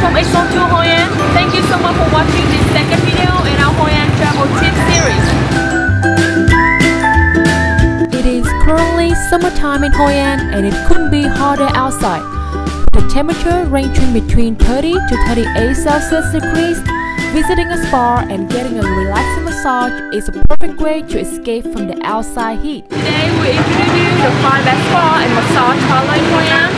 from XO Tours Hoi An. Thank you so much for watching this second video in our Hoi An travel tip series. It is currently summertime in Hoi An and it couldn't be hotter outside. The temperature ranging between 30 to 38 Celsius degrees, visiting a spa and getting a relaxing massage is a perfect way to escape from the outside heat. Today we introduce you to the 5 best spa and massage Hoi An.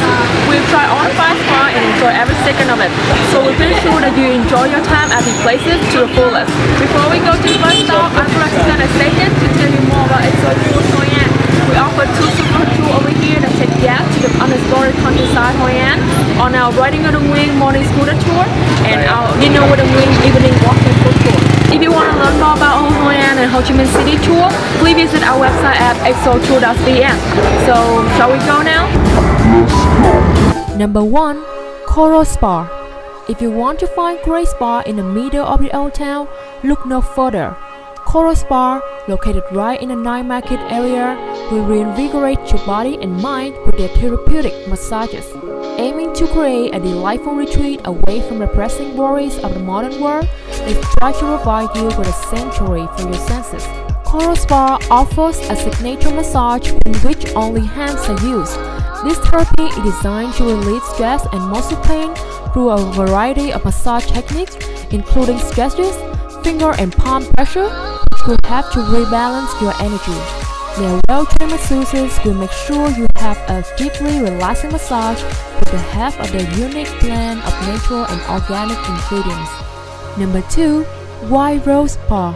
We'll try all 5 spa and enjoy every second of it. So we make sure that you enjoy your time at these places to the fullest. Before we go to the first stop, I'd like to second to tell you more about Tour Hoi An. We offer two super tours over here that take guests to the unexplored countryside Hoi An on our Riding on the Wing morning scooter tour and our Dinner with the Wing evening walking food tour. If you want to learn more about Hoi An and Ho Chi Minh City tour, please visit our website at exotour.vn. So, shall we go now? Number 1. Coral Spa If you want to find great spa in the middle of the old town, look no further. Coral Spa, located right in the night market area, will reinvigorate your body and mind with their therapeutic massages. Aiming to create a delightful retreat away from the pressing worries of the modern world, they try to provide you with a sanctuary for your senses. Coral Spa offers a signature massage in which only hands are used. This therapy is designed to relieve stress and muscle pain through a variety of massage techniques, including stretches, finger and palm pressure, which will help to rebalance your energy. Their well-trained masseuses will make sure you have a deeply relaxing massage with the help of their unique blend of natural and organic ingredients. Number 2. White Rose Spa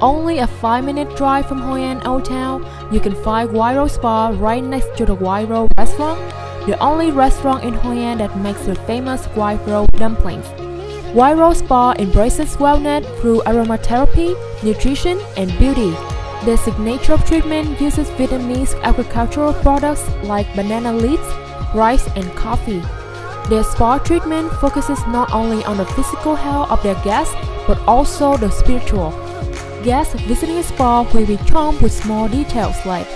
only a 5 minute drive from Hoi An Old Town, you can find White Rose Spa right next to the White Rose restaurant, the only restaurant in Hoi An that makes the famous White Rose dumplings. White Rose Spa embraces wellness through aromatherapy, nutrition, and beauty. Their signature of treatment uses Vietnamese agricultural products like banana leaves, rice, and coffee. Their spa treatment focuses not only on the physical health of their guests, but also the spiritual. Guests visiting a spa will be charmed with small details like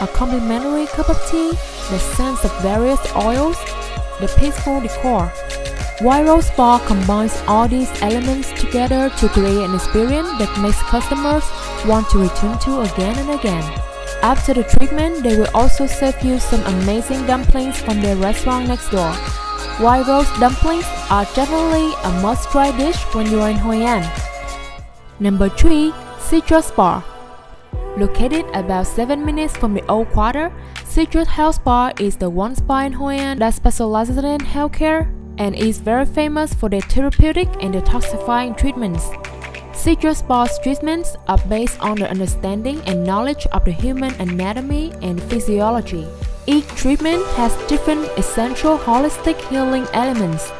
a complimentary cup of tea, the scents of various oils, the peaceful decor. White Spa combines all these elements together to create an experience that makes customers want to return to again and again. After the treatment, they will also serve you some amazing dumplings from their restaurant next door. White Rose dumplings are definitely a must-try dish when you are in Hoi An. Number 3. Citrus Spa Located about 7 minutes from the old quarter, Citrus Health Spa is the one spa in Hoi An that specializes in healthcare and is very famous for their therapeutic and detoxifying treatments. Citrus Spa's treatments are based on the understanding and knowledge of the human anatomy and physiology. Each treatment has different essential holistic healing elements.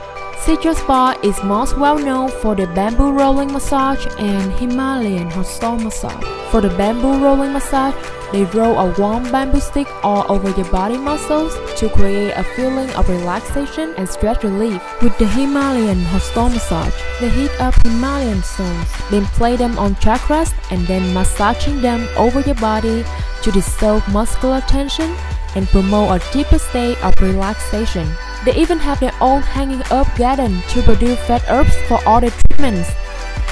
Citrus Spa is most well known for the bamboo rolling massage and Himalayan hot stone massage. For the bamboo rolling massage, they roll a warm bamboo stick all over your body muscles to create a feeling of relaxation and stress relief. With the Himalayan hot stone massage, they heat up Himalayan stones, then play them on chakras and then massaging them over your body to dissolve muscular tension and promote a deeper state of relaxation. They even have their own hanging herb garden to produce fat herbs for all their treatments.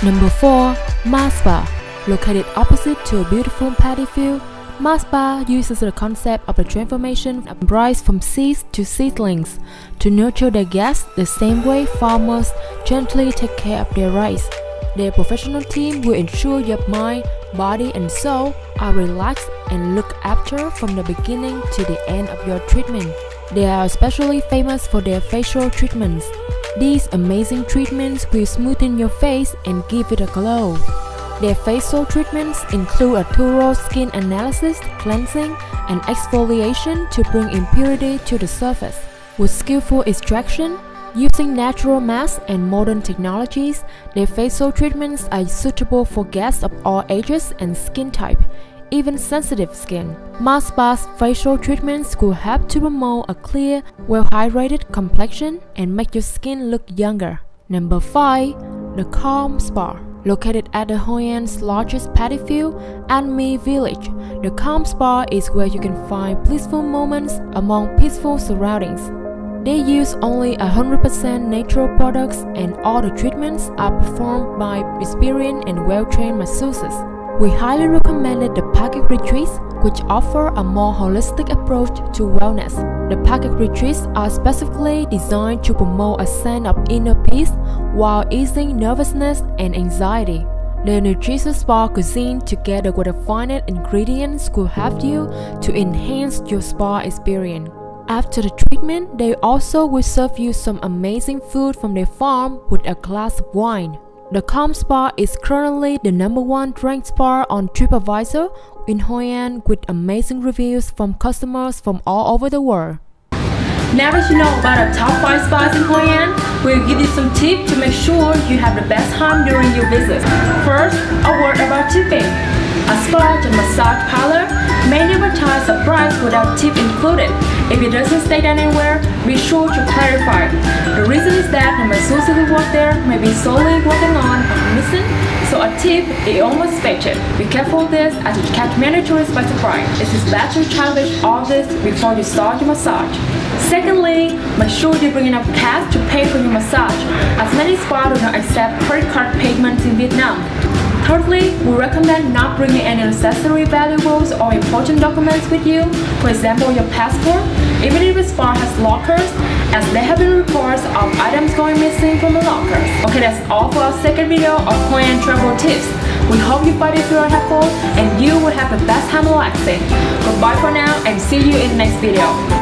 Number 4. Maspa Located opposite to a beautiful paddy field, Maspa uses the concept of the transformation of rice from seeds to seedlings to nurture their guests the same way farmers gently take care of their rice. Their professional team will ensure your mind, body, and soul are relaxed and looked after from the beginning to the end of your treatment. They are especially famous for their facial treatments. These amazing treatments will smoothen your face and give it a glow. Their facial treatments include a thorough skin analysis, cleansing, and exfoliation to bring impurity to the surface. With skillful extraction, using natural masks and modern technologies, their facial treatments are suitable for guests of all ages and skin type, even sensitive skin. Maspa's facial treatments could help to promote a clear, well-hydrated complexion and make your skin look younger. Number 5. The Calm Spa Located at the Hoi An's largest paddy field, An Mi Village, the Calm Spa is where you can find blissful moments among peaceful surroundings. They use only 100% natural products and all the treatments are performed by experienced and well-trained masseuses. We highly recommend the Pacific Retreats, which offer a more holistic approach to wellness. The Pacific Retreats are specifically designed to promote a sense of inner peace while easing nervousness and anxiety. The nutritious spa cuisine together with the finest ingredients could help you to enhance your spa experience. After the treatment, they also will serve you some amazing food from their farm with a glass of wine. The Calm Spa is currently the number one ranked spa on TripAdvisor in Hoi An with amazing reviews from customers from all over the world. Now that you know about our top 5 spas in Hoi An, we'll give you some tips to make sure you have the best time during your visit. First, a word about tipping. A spa and massage parlor may advertise a price without tip included. If it doesn't state anywhere, be sure to clarify. The reason is that the masseuse who work there may be solely working on a commission, so a tip is almost expected. Be careful this as it catch many tourists by surprise. It is best to establish all this before you start your massage. Secondly, make sure you bring enough cash to pay for your massage, as many spas do not accept credit card payments in Vietnam. Thirdly, we recommend not bringing any necessary valuables or important documents with you, for example your passport, the spa has lockers, as there have been reports of items going missing from the lockers. Okay, that's all for our second video of Hoi An travel tips. We hope you find this video helpful and you will have the best time relaxing. Goodbye for now and see you in the next video.